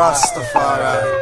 Rastafari.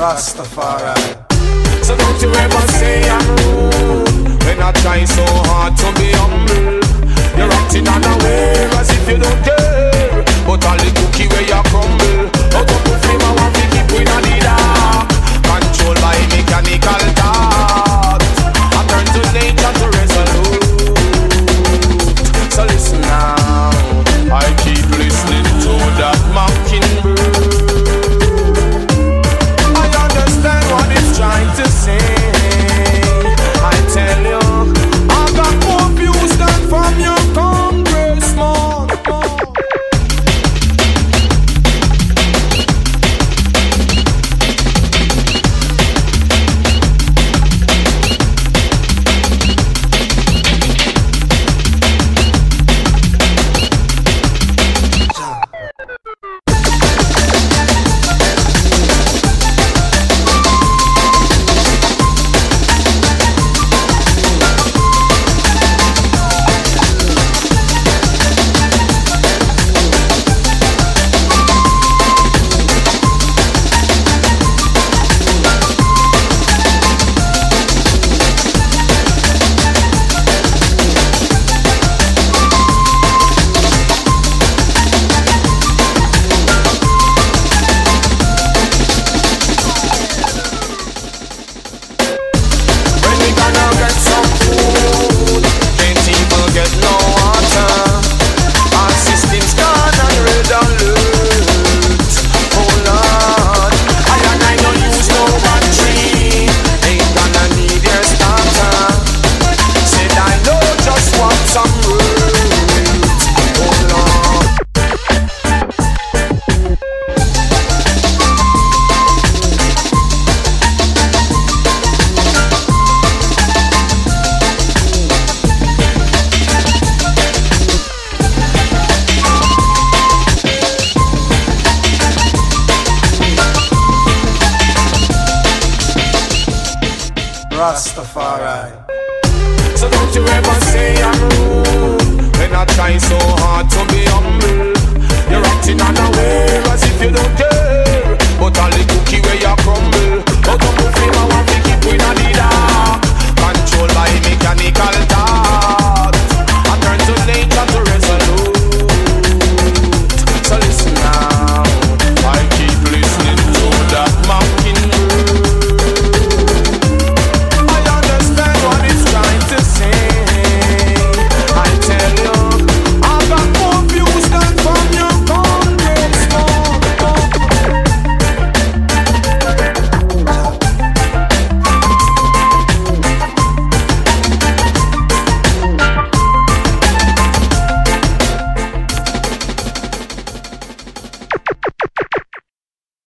Rastafari. So don't you ever say I'm rude When I try so hard to be humble. You're acting unaware as if you don't care. But all the cookie where you crumble. Oh, Out of the flame I want to keep in the dark Controlled by mechanical thought I turn to nature to resolute. So listen now. I keep listening to that mockingbird Rastafari. So don't you ever say I'm rude When I try so